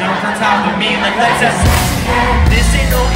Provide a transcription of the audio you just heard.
Jump on top of me like let's This ain't no